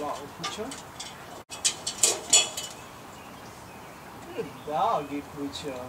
Wow, creature. Good doggy, creature.